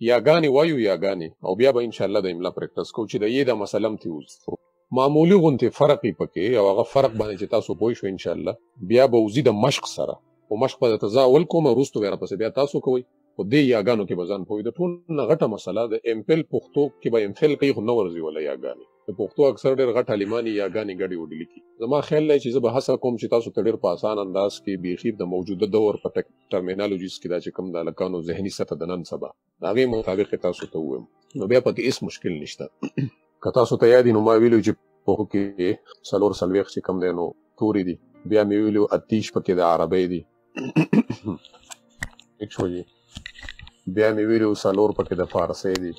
يا ګانې وايو يا ګانې او بيا به ان شاءالله د املا پريکټس کوو چې د يې دا مسله هم ترې وځو معمولي غونتې فرق يې پکې او هغه فرق باندې چې تاسو پوه شوئ ان شاءالله بيا به وځي د مشق سره خو مشق به درته زه اول کوم وروسته بيا راپسې بيا تاسو کوئ خو دې ياګانو کې به ځان پوهوئ د ټول نه غټه مسله د امپل پښتو کې به امفل کوي خو نه ورځي ولا ياګانې د پښتو اکثر ډېر غټ عالمانې ياګانې ګډې وډې لیکي زما خیال دی چې زه به هڅه کوم چې تاسو ته ډېر په اسان انداز کې بيخي د موجوده دور په ټرمینالوجیز کې دا چې کوم د هلکانو ذهني سطح د نن سبا د هغې مطابق یې تاسو ته ووایم نو بیا پکې هېڅ مشکل نشته که تاسو ته یاد وي نو ما ویلي وو چې پښو کې څلور څلوېښت چې کوم دی نو توري دي بیا مې ویلي وو اتیش پکې د عربۍ دي ټیک شو جي بیا مې ویلي وو څلور پکې د فارسۍ دي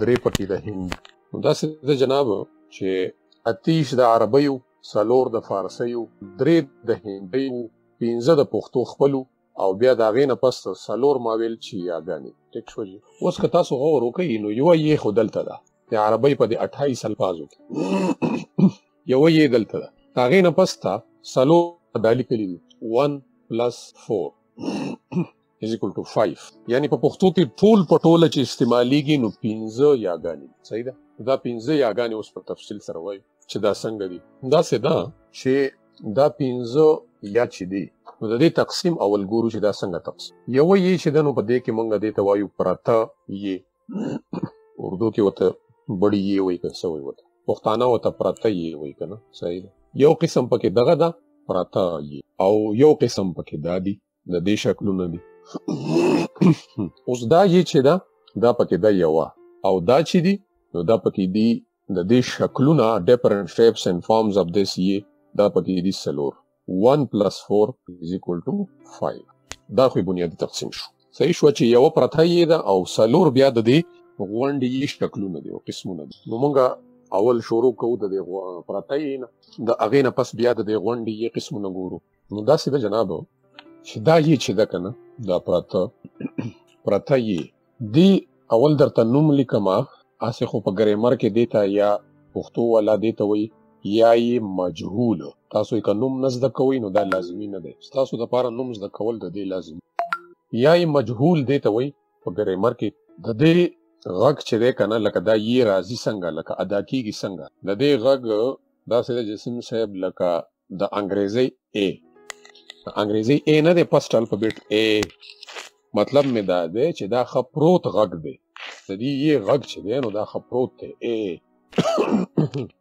درې پکې د هند نو داسې د جناب چې اتیش د عربۍ څلور د فارسۍ وو، درې د هندۍ وو، پنځه د پښتو خپل وو او بیا د هغې نه پس تر څلور ما ویل چي یا ګاني. ټیک شو جي. اوس که تاسو غور وکړئ نو یوه یې خو دلته ده، د عربۍ په دې اټهایس الفاظو کي یوه یې دلته ده، د هغې نه پس تا څلور دا لیکلي دي، ون پلس فور. is equal to 5 یعنی په پښتو کې ټول په ټوله چې استعمالیږي نو 15 یاګانې صحیح ده دا 15 یاګانې اوس په تفصیل سره وایو چې دا څنګه دي دا څه ده چې دا 15 یا چې دي نو د دې تقسیم اول ګورو چې دا څنګه تقسیم یو یې چې دنو په دې کې مونږ دې ته وایو پرته یې اردو کې وته بڑی یې وایي که څه وایي وته پښتانه وته پرته یې وایي کنه صحیح ده یو قسم پکې دغه ده پرته یې او یو قسم پکې دادی د دې شکلونه دي اوس دا یې چې دا دا پکې دا یو او دا چې دي نو دا پکې دي د دې شکلونه ډیفرنٹ شیپس اینڈ فارمز اف دیس یې دا پکې دي سلور 1 plus 4 is equal to 5 دا خو بنیادی تقسیم شو صحیح شو چې یو پرته یې دا او سلور بیا د دې غونډې یې شکلونه دي او قسمونه دي نو مونږه اول شروع کوو د دې پرته یې نه د اغې نه پس بیا د دې غونډې یې قسمونه ګورو نو داسې ده جناب چې دا یې چې ده که نه دا پراته پراته یې دی اول درته نوم لیکم هسې خو په ګریمر کې دی ته یا پښتو والا دی ته وایي یا یې مجهول تاسو یې که نوم نه زده کوئ نو دا لازمي نه دی ستاسو دپاره نوم زده کول د دې لازمي یا یې مجهول دی ته وایي په ګریمر کې د دې غږ چې دی که نه لکه دا یې راځي څنګه لکه ادا کېږي څنګه د دې غږ داسې ده جسم صاحب لکه د انګریزي ای د انګریزي ای نه دی پسټ الفابیټ ای مطلب مې دا دی چې دا خ پروت غږ دی د دې یې غږ چې دی نو دا خ پروت دی ای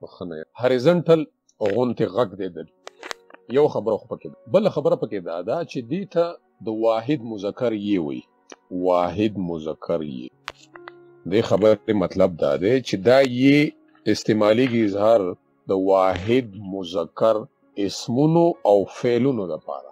بخنه هریزنټل غونته غږ دی د یو خبره خو پکې بل خبره پکې دا ده چې دې ته د واحد مذکر یې وي واحد مذکر یې د خبرې مطلب دا دی چې دا یې استعمالي اظهار د واحد مذکر اسمونو او فعلونو لپاره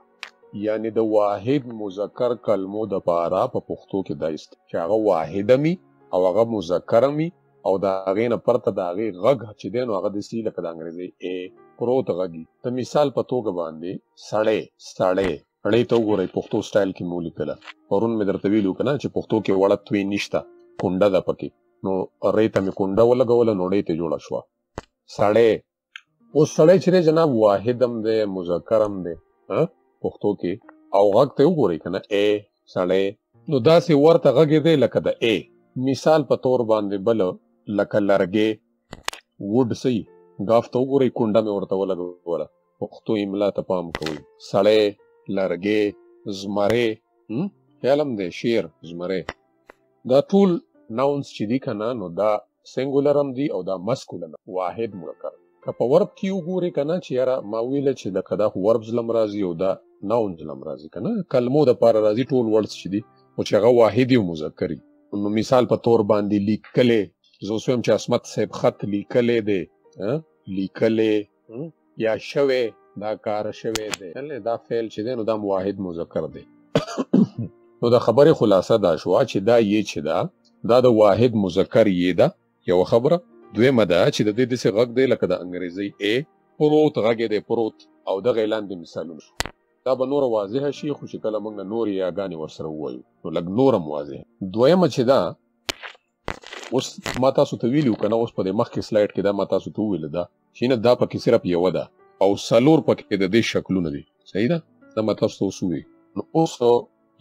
یعنې د واحد مذکر کلمو لپاره په پښتو کې دا است چې هغه واحد هم وي او هغه مذکر هم وي او د هغې نه پرته د هغې غږ چې دی نو هغه داسې وي لکه د انګرېزۍ ای پروت غږ وي د مثال په توګه باندې سړی سړی ړې ته وګورئ پښتو سټایل کې مو ولیکله پرون مې درته ویلي وو که نه چې پښتو کې وړه توی نشته کونډه ده پکې نو ری ته مې کونډه ولګوله نو ړې ته جوړه شوه سړی اوس سړی چې جناب واحد هم دی مذکر هم دی پښتو کې او غږ ته وګورئ کنه ای سړی نو داسې ورته غږ دی لکه د ای مثال په تور باندې بل لکه لرګی وډ سي غاف ته وګورئ کونډه مې ورته ولګوله پښتو املا ته پام کوئ سړی لرګی زمری خیال هم دی شعر زمری دا ټول ناونز چې دي کنه نو دا سنګولر هم دي او دا مسکولر واحد مذکر که په ورب کې وګوري کنه چې یاره ما ویل چې لکه دا خو ورب ظلم راځي او دا ناون ظلم راځي کنه کلمو د پاره راځي ټول ورډز چې دي او چې هغه واحد او مذکر نو مثال په تور باندې لیکلې زه اوس هم چې اسمت صاحب خط لیکلې دی لیکلې یا شوی دا کار شوی دی لې دا فعل چې دی نو دا واحد مذکر دی نو د خبرې خلاصه دا شو چې دا یې چې دا دا د واحد مذکر یې ده یو خبره دویمه دا چې د دې داسې غږ دی لکه د انګریزي ای پروت غږ دی پروت او دغه لاندې مثالونه شو دا به نور واضح شي خو چې کله موږ نور یاګانې ورسره ووایو نو لږ نورم واضح دویمه چې دا اوس ما تاسو ته ویلو کنه اوس په دې مخکې سلایډ کې دا ما تاسو ته ویل دا چې نه دا پکې صرف یو ده او سلور پکې د دې شکلونه دي صحیح ده دا ما تاسو ته وسوي نو اوس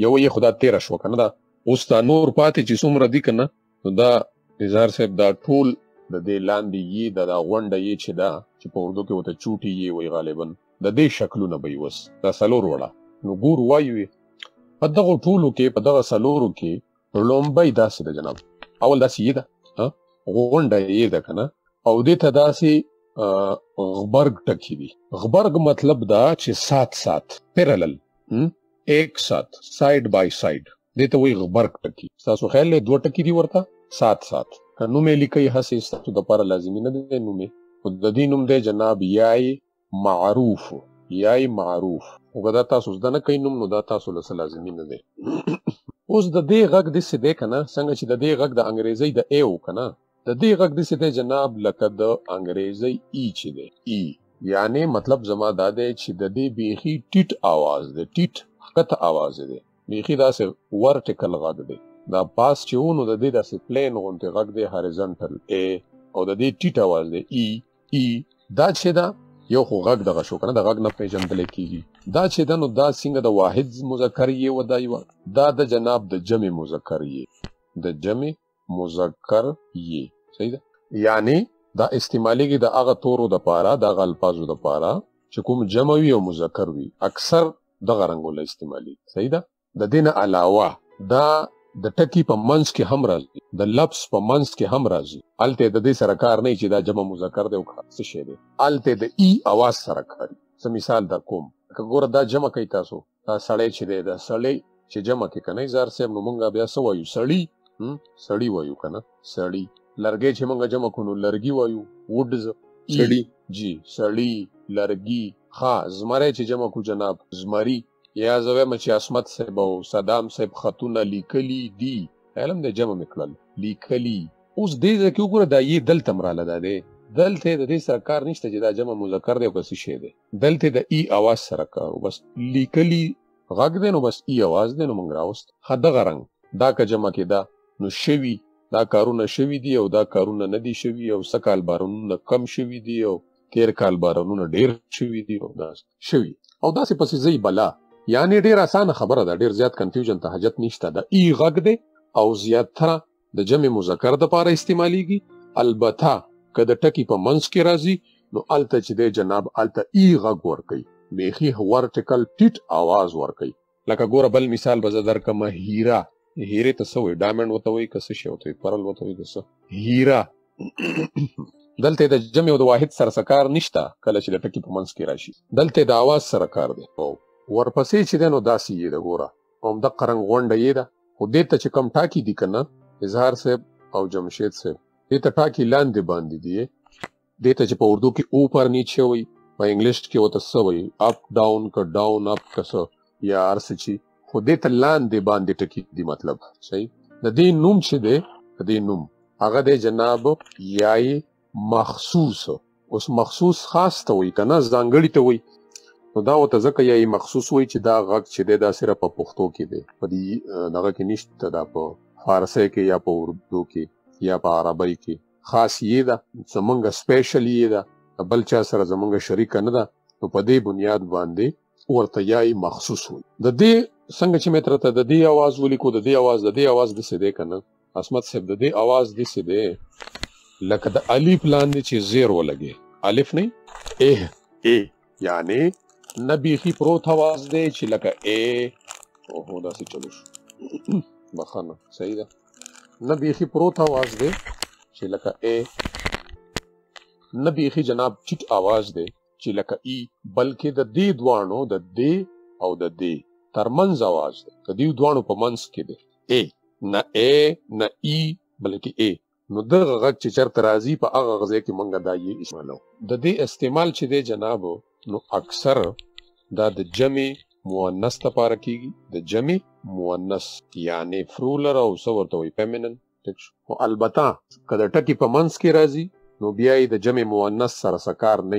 یو یې خدا 13 شو کنه دا اوس دا نور پاتې چې څومره دي کنه نو دا اظهار صاحب دا ټول د دې لاندې یې د دا غونډه یې چې دا چې په اردو کې وته چوټي یې وي غالبا د دې شکلونه به وس دا سلور وړه نو ګور وایوي په دغه ټولو کې په دغه سلورو کې لومبۍ داسې ده جناب اول داسې یې ده غونډه یې ده کنه او دې ته داسې غبرګ ټکی دي غبرګ مطلب دا چې سات سات پیرلل ایک سات ساید بای ساید دې ته وی غبرګ ټکی تاسو خیال له دوه ټکی دي ورته سات سات کنو مې لیکي هسې ستاسو د پر لازمي نه دی نو مې د دې نوم دی جناب یای معروف یای معروف خو که دا تاسو زده نه کوي نوم نو دا تاسو له څه لازمي نه دی اوس د دې غږ داسې دی کنه څنګه چې د دې غږ د انګریزۍ د ای و کنه د دې غږ داسې دی جناب لکه د انګریزۍ ای چې دی ای یعنی مطلب زما دا دی چې د دې بیخي ټیټ آواز دی ټیټ ښکته آواز دی بیخي داسې ورټیکل غږ دی دا پاس چې و نو د دې داسې پلین غونتې غږ دی هاریزنټل ای او د دې ټیټ آواز دی ای ای دا چې دا یو خو غږ دغه شو کنه د غږ نه پیژندل کیږي دا چې دنو دا څنګه د واحد مذکر یې ودای و دا د جناب د جمع مذکر یې د جمع مذکر یې صحیح ده یعنی دا استعمالیږي د هغه تورو د پاره د غلفاظو د پاره چې کوم جمع وي او مذکر وي اکثر دغه رنګونه استعمالي صحیح ده د دې نه علاوه دا د ټکي په منځ کې هم راځي، د لفظ په منځ کې هم راځي، هلته د دې سره کار نه وي چې دا جمع مذکر دی او که څه شی دی، هلته د ای اواز سره کار وي، زه مثال در کوم، لکه ګوره دا جمع کوي تاسو، دا سړی چې دی، دا سړی چې جمع کې کنه اظهار صاحب نو مونږ بیا څه وایو سړي، سړي وایو کنه، سړي، لرګی چې مونږ جمع کړو نو لرګي وایو، ووډز، ای، جی، سړي، لرګي، ښه، زمری چې جمع کړو جناب، زمري، یا زه وایم چې عصمت صاحب او صدام صاحب خطونه لیکلي دي علم دی جمع مې کړل لیکلي اوس دې ځای کې وګوره دا یې دلته هم راله دا دی دلته د دې سره کار نشته چې دا جمع مذکر دی او که څه شی دی دلته د ای اواز سره کار بس لیکلي غږ دی نو بس ای اواز دی نو موږ راوست ښه دغه رنګ دا که جمع کېده نو شوي دا کارونه شوي دي او دا کارونه نه دي شوي او سږکال بارانونه کم شوي دي او تېر کال بارانونه ډېر شوي دي او داسې شوي او داسې پسې ځي بلا یعنی ډیر اسانه خبره ده ډیر زیات کنفیوژن ته حاجت نشته د ای غږ دی او زیاتره د جمع مذکر د پاره استعمالیږي البته که د ټکی په منځ کې راځي نو الته چې د جناب الته ای غږ ورکي بیخي ورټیکل ټیټ आवाज ورکي لکه ګوره بل مثال به زه درکم هیره هیرې ته څه وایي ډایمنډ ورته وایي که څه شی ورته وایي پرل ورته وایي که څه هیره دلته د جمع او د واحد سره څه کار نشته کله چې د ټکي په منځ کې راشي دلته د اواز سره کار دی او ورپسې چې دی نو داسې یې ده ګوره همدقه رنګ غونډه یې ده خو دې ته چې کم ټاکي دي که نه اظهار صاحب او جمشید صاحب دې ته ټاکي لاندې باندې دي دې ته چې په اردو کې او پر نیچه وي په انګلیش کې وته څه وي اپ ډاون که ډاون اپ که څه یا هر څه چې خو دې ته لاندې باندې ټکي دي مطلب صحیح د دې نوم چې دی د دې نوم هغه دی جناب یای مخصوص اوس مخصوص خاص ته وي کنه ځانګړي ته وي نو دا وته ځکه یای مخصوص وي چې دا غږ چې دی دا صرف په پښتو کې دی په دې دغه کې نشته دا په فارسی کې یا په اردو کې یا په عربی کې خاص یی ده زمونږ سپیشل یی ده له بل چا سره زمونږ شریکه نه ده نو په دی بنیاد باندی ورته یایی مخصوص وایی ددی څنګه چی می درته ددی اواز ولیکو ددی اواز ددی اواز دسی دی کنه عصمت صاحب ددی اواز دسی دی لکه د الیف لاندی چی زیر ولګی الف نه ای ای یعنی نه بیخي پروت اواز دی چې لکه ای اوهو داسې چلو شو بخنه صحیح ده نه بیخي پروت اواز دی چې لکه ای نه بیخي جناب ټیټ اواز دی چې لکه ای بلکې د دې دوانو د دې او د دې ترمنځ اواز دی د دې دوانو په منځ کې دی ای نه ای نه ای بلکې ای نو دغه غږ چې چرته راځي په هغه غزه کې مونږ دا یې استعمالو د دې استعمال چې دی جناب نو اکثر دا د جمع مؤنث لپاره کیږي د جمع مؤنث یعنی فرولر او سورته وي فیمینن او البته کله ټکی په منس کې راځي نو بیا یې د جمع مؤنث سره سکار نه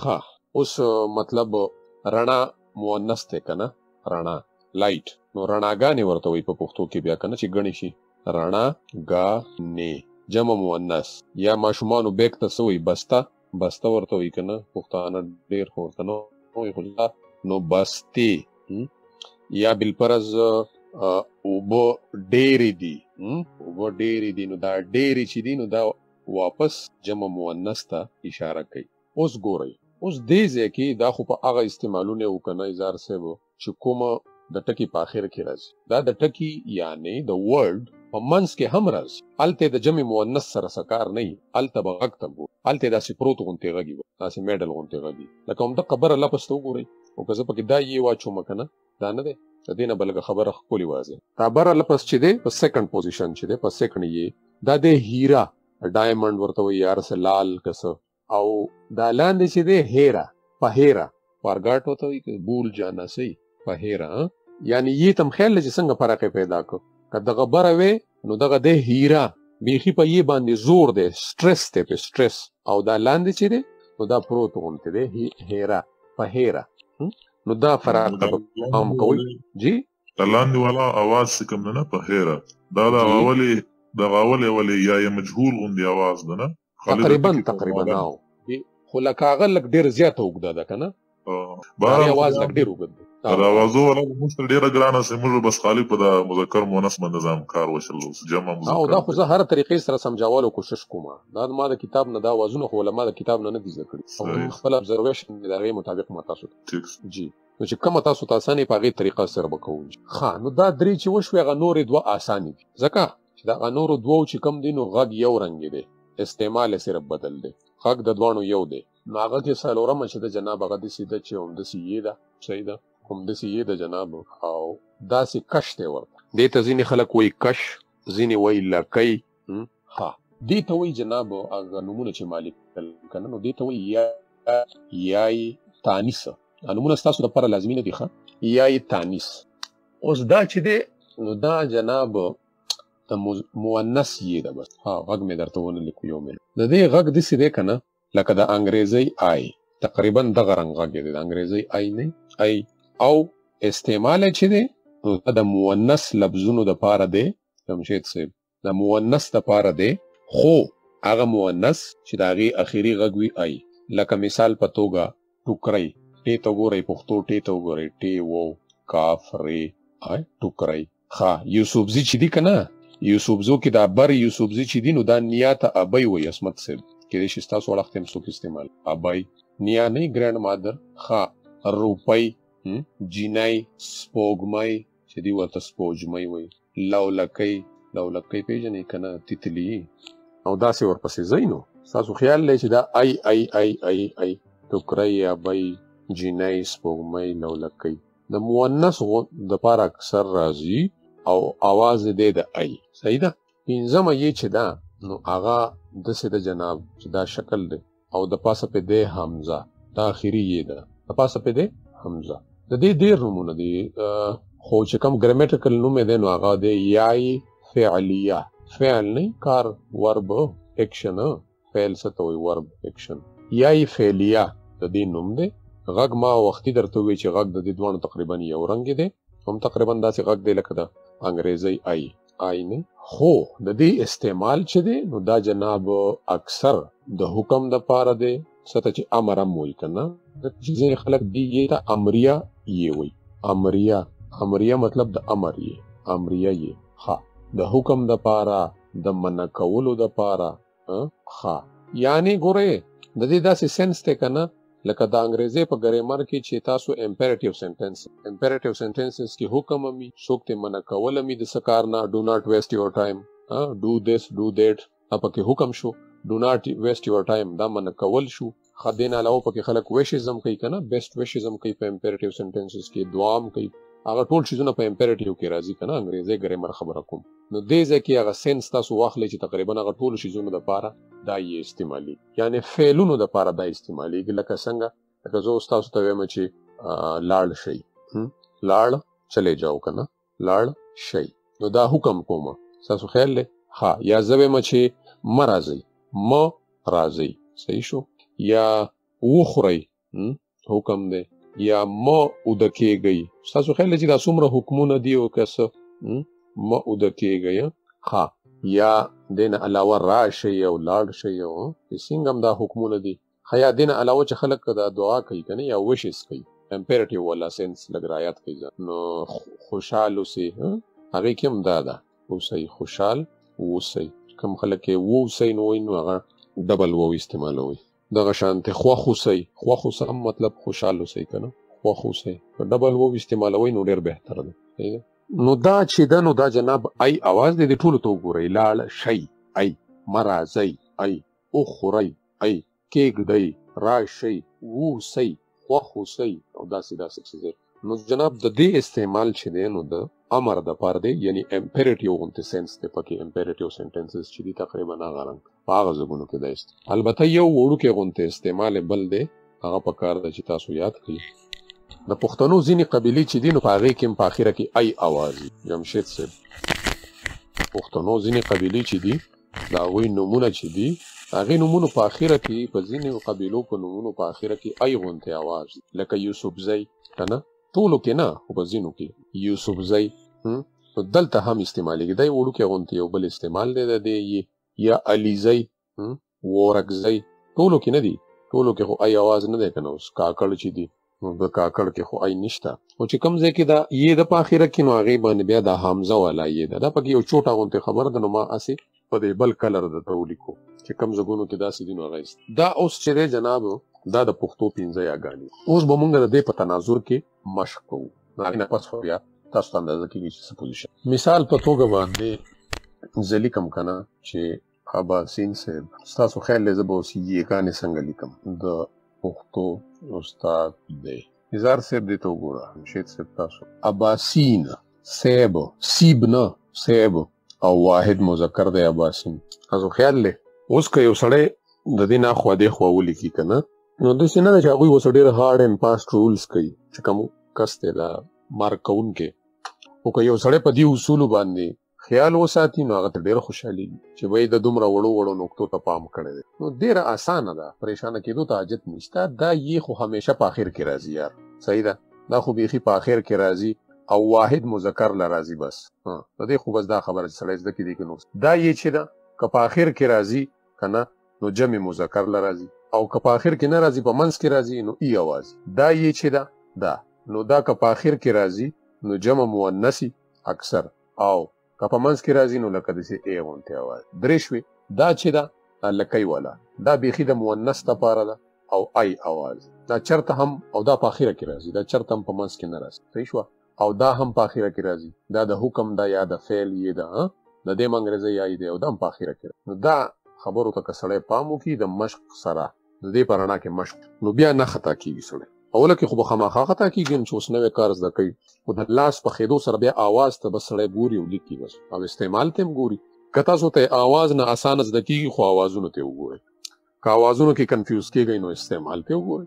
ښه اوس مطلب رڼا مؤنث دی کنه رڼا لایټ نو رڼاګانې ورته وایي په پښتو کې بیا کنه چې ګڼې شي رڼا ګا نې جمع مؤنث یا ماشومانو بیک ته څه وایي بسته بسته ورته وایي کنه پښتانه ډیر خو ورته نه وایي خو نو بستې یا بالفرض اوبه ډېرې دي اوبه ډېرې دي نو دا ډېرې چې دي نو دا واپس جمع مؤنث ته اشاره کوي. اوس ګورئ اوس دې ځای کې دا خو په هغه استعمالونه وو کنه اظهار صاحب چې کوم د ټکي په اخر کې راځي دا د ټکي یعنې د ورډ په منځ کې هم راځي هلته د جمع مؤنث سره څه کار نه وي هلته به غږ ته ګورئ هلته داسې پروت غوندې غږ وي داسې مېډل غوندې غږ وي لکه همدقه بره لفظ ته وګورئ او که زه پکې دا یې واچوم کنه دا نه دی د دې نه بلګه خبره ښکلي واضح دا بره لپس چې دی په سیکنډ پوزیشن چې دی په سیکنډ یې دا د هیرا ډایمنډ ورته وي یار سه لال کس او دا لاندې چې دی هیرا په هیرا فارګاټ ورته وي که بول جانا سي په هیرا یعنی یې تم خیال چې څنګه فرق پیدا کو که دغه بره وي نو دغه د هیرا بیخي په یې باندې زور دی سټرس دی په سټرس او دا لاندې چې دی نو دا پروت غونته دی هیرا په هیرا نو دا فرار ته په پام کوئ جی د لاندې والا اواز څه کوم نه په هیره دا د اولې د غاولې ولې یا یې مجهول غوندي اواز ده نه تقریبا تقریبا ناو خو لکه هغه لک ډیر زیات وګدا ده کنه بار اواز لک ډیر وګدا دا وازو ولا موږ ته ډیره ګرانه سه موږ بس خالی په دا مذکر مؤنث باندې ځم کار وشل جمع مذکر او دا خو زه هر طریقې سره سمجاوالو کوشش کوم دا ما د کتاب نه دا وازونه خو علما د کتاب نه نه دي زده کړي او خپل ابزرویشن مې د هغې مطابق ما تاسو ته جی نو چې کومه تاسو ته اسانې په هغې طریقه سره به کوو ښه نو دا درې چې وشوې هغه نورې دوه اسانې دي ځکه چې د هغه نورو دوو چې کوم دي نو غږ یو رنګ دی استعمال یې صرف بدل دی غږ د دواړو یو دی نو هغه کې څلورمه چې د جناب هغه داسې ده چې همداسې یې ده صحیح ده همداسې یې ده جناب او داسې کش دی ورته دې ته ځینې خلک وایي کش ځینې وایي لکۍ ها دې ته وایي جناب هغه نومونه چې ما لیکل که نه نو دې ته وایي یا یا یې تانیس نومونه ستاسو لپاره لازمي نه دي ښه یا یې تانیس اوس دا چې دی نو دا جناب د مؤنث یې ده بس ها غږ مې درته ونه لیکو یو منټ د دې غږ داسې دی که نه لکه د انګریزۍ آی تقریبا دغه رنګ غږ دی د انګریزۍ آی نه آی او استعمال چې دی نو دا د مؤنث لفظونو دپاره دی جمشید صاحب د مؤنث دپاره دی خو هغه مؤنث چې د هغې اخري غږ وي ئئ لکه مثال په توګه ټوکرئ ټې ته وګورئ پښتو ټې ته وګورئ ټې وو کاف رې ئئ ټوکرئ ښه یوسفزي چې دي که نه یوسفزو کې دا بر یوسفزي چې دي نو دا نیا ته ابئ وایي عصمت صاحب کېدای شي ستاسو اړخ ته هم څوک استعمال ابئ نیا نه ګرانډ مادر ښه روپۍ جینۍ سپوږمۍ چې دی ورته سپوږمۍ وي لولکۍ لولکۍ پیژنې که نه تیتلي او داسې ورپسې ځئ نو ستاسو خیال دی چې دا ای ای ای ای ای ټوکری یا بی جینۍ سپوږمۍ لولکۍ د مؤنث د پاره اکثر راځي او اواز دی د ای صحیح ده پنځمه یې چې دا نو هغه داسې د جناب چې دا شکل دی او د پاسه په دې همزه دا اخیری یې ده د پاسه په دې همزه د دې ډېر نمونه دي خو چې کوم ګرامیټیکل نوم دی نو هغه دی یای فعلیه فعل نه کار ورب اکشن فعل څه ته وایي ورب اکشن یای فعلیه د دې نوم دی غږ ما وختي درته وی چې غږ د دې دوه تقریبا یو رنګ دی هم تقریبا داسې غږ دی لکه د انګریزي آی آینه خو د دې استعمال چې دی نو دا جناب اکثر د حکم د پاره دی سته چې امر هم وایي که نه چې ځینې خلک دې یې ته امریه یې وایي امریه امریه مطلب د امر یې امریه یې ښه د حکم د پاره د منع کولو د پاره ښه یعنی ګورې د دې داسې سنس دی کنه لکه د انګریزي په ګریمر کې چې تاسو امپیریټیو سنټنس امپیریټیو سنټنسز کې حکم می څوک ته منع کول می د سکار نه ډو ناټ ویسټ یور ټایم ډو دیس ډو دیټ اپا کې حکم شو ډو ناټ ویسټ یور ټایم دا منع کول شو ښه دې نه علاوه پکې خلک ویشز هم کوي که نه بیسټ ویشز هم کوي په امپیرټیو سنټنسز کې دعا هم کوي هغه ټول چیزونه په امپیرټیو کې راځي که نه انګریزي ګریمر خبره کوم نو دې ځای کې هغه سینس تاسو واخلئ چې تقریبا هغه ټول چیزونو دپاره دا یې استعمالي یعنې فعلونو دپاره دا استعمالیږي لکه څنګه لکه زه اوس تاسو ته وایم چې لاړ شئ لاړ چلې جاو که نه لاړ شئ نو دا حکم کوم تاسو خیال لې ها یا زوی مچ م راځي م راځي صحیح شو یا وخوري حکم دی یا م اودکیږي تاسو خیال لې چې دا څومره حکمونه دی او کس م اودکیږي ها یا دین علاوه راشي او لاړ شي او څنګه دا حکمونه دي خیا دین علاوه چې خلک دا دعا کوي کنه یا وشز کوي امپیرټیو ولا سنس لګ رایات کوي نو خوشحال اوسې هغه کوم دا ده اوسې خوشحال اوسې کوم خلک وو اوسې نو نو هغه ډبل وو استعمالوي دغه شانته خوښ اوسې خوښ اوسې مطلب خوشحال اوسې کنه خوښ اوسې ډبل وو استعمالوي نو ډیر بهتر دی نو دا چې دا نو دا جناب ای आवाज دې ټولو ته وګورئ لاړ شي ای مرزي ای او خوري ای، کېږدئ، راشئ، اوسئ، خوښ اوسئ او داسې داسې څیزې نو جناب د دې استعمال چې دی نو د امر د پاره دی یعنې امپیرټیو غونتې سینس دی په کې امپیرټیو سینټنسز چې دي تقریبا هغه رنګ په هغه ځګونو کې دا است البته یو وړوکی غونتې استعمال بل دی هغه په کار ده چې تاسو یاد کړئ د پښتنو ځینې قبیلې چې دي نو په هغې کې هم په اخره کې ای اواز جمشید صاحب پښتنو ځینې قبیلې چې دي د هغوی نومونه چې دي هغې نومونو په اخره کې په ځینو قبیلو په نومونو په اخره کې ای غونتی اواز دی لکه یوسفزی که نه ټولو کې نه خو په ځینو کې یوسفزی نو دلته هم استعمالیږي دی وړوکی غونتی یو بل استعمال دی د دې یې یا علیزی وورکزی ټولو کې نه دی ټولو کې خو ای اواز نه دی که نه اوس کاکړ چې دي نو د کاکړ کې خو ای نشته او چې کوم ځای کې دا یې د په اخره کې نو هغې باندې بیا د حمزه والا یې ده دا پکې یو چوټه غونتې خبره ده نو ما هسې په دې بل کلر درته ولیکو چې کوم ځګونو کې داسې دي نو هغه دا اوس چې دی جناب دا د پښتو پنځه یاګانې اوس به مونږ د دې په تناظر کې مشق کوو نو هغې نه پس خو بیا تاسو ته اندازه کېږي چې څه پوزیشن مثال په توګه باندې زه لیکم که نه چې اباسین صاحب ستاسو خیال دی زه به اوس یې ګانې څنګه لیکم د پښتو استاد دی نظار صاحب دې ته وګوره شیخ صاحب تاسو اباسین صاحب سیب نه صاحب او واحد مذکر دی اباسین تاسو خیال دی اوس که یو سړی د دې نه خو دې خو ولیکي که نه نو د سینه د چاغوي وسو ډېر هارډ اینډ پاسټ رولز کوي چې کوم کس دی دا مارک کوونکی او که یو سړی په دې اصولو باندې خیال وساتي نو هغه ته ډېر خوشحالېږي چې به یې د دومره وړو وړو نکتو ته پام کړی دی. نو ډېره اسانه ده، پرېشانه کېدو ته حاجت نشته، دا یې خو همېشه په اخر کې راځي یار. صحیح ده، دا خو بېخي په اخر کې راځي او واحد مذکر له راځي بس. ها، د دې خو بس دا خبره چې سړی زده کړي دې کې نور څه. دا یې چې ده، که په اخر کې راځي که نه نو جمع مذکر له راځي او که په اخر کې نه راځي په منځ کې راځي نو ای اواز. دا یې چې ده، دا، نو دا که په اخر کې راځي نو جمع مؤنثي. اکثر او که په منځ کې راځي نو لکه داسې ای غونتې اواز درې شوې دا چې ده لکۍ والا دا بیخي د مونث لپاره ده او ای اواز دا چرته هم او دا په اخره کې راځي دا چرته هم په منځ کې نه راځي صحیح شو او دا هم په اخره کې راځي دا د حکم ده یا د فعل یې ده د دې منګرزه یای دی او دا هم په اخره کې نو دا خبرو ته کسړی پام وکړي د مشق سره د دې په رڼا کې مشق نو بیا نه خطا کیږي سړی اوله کې خو به خامخا خطا کیږي چې اوس نوې کار زده کوي او د لاس په خېدو سره بیا اواز ته بس سړی ګوري او لیکي بس او استعمال ته هم ګوري که تاسو ته اواز نه اسانه زده کیږي خو اوازونو ته وګورئ که اوازونو کې کنفیوز کیږئ نو استعمال ته وګورئ